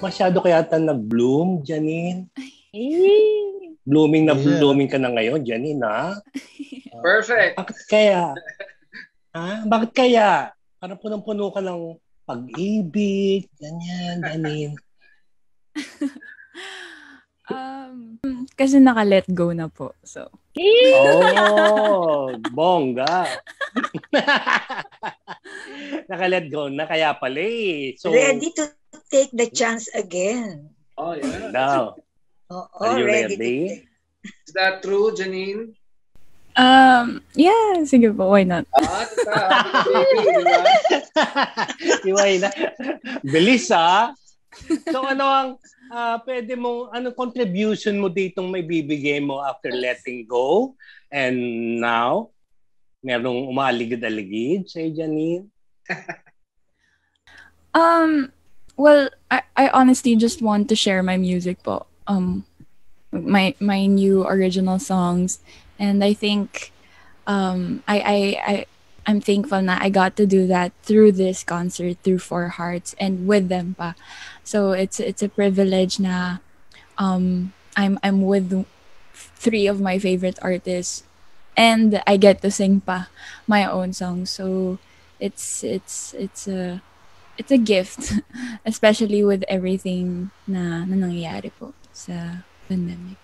Masyado kaya ta nag-bloom, Janine? Blooming na Yeah. blooming ka na ngayon, Janine, ha? Perfect. Bakit kaya? ha? Bakit kaya? Parang punong-puno ka ng pag-ibig, ganyan, Janine. Um, kasi naka-let go na po. So, Oh, bongga. Naka-let go na kaya pala eh. So, ready to take the chance again. Oh, yeah. Now, Oo, are you ready. ready? Is that true, Janine? um, yeah, sige po, why not? Ah, ba? Iway na. Bilis ah. So ano ang ah, pwede mo, anong contribution mo ditong may bibigay mo after letting go? And now, merong umaligid-aligid sa Janine? Um, well, I, I honestly just want to share my music po. Um, my my new original songs, and I think, um, I I I I'm thankful na I got to do that through this concert, through Four Hearts, and with them pa. So it's it's a privilege na, um, I'm I'm with three of my favorite artists, and I get to sing pa my own songs. So it's it's it's a it's a gift, especially with everything na, na nangyayari po sa pandemic.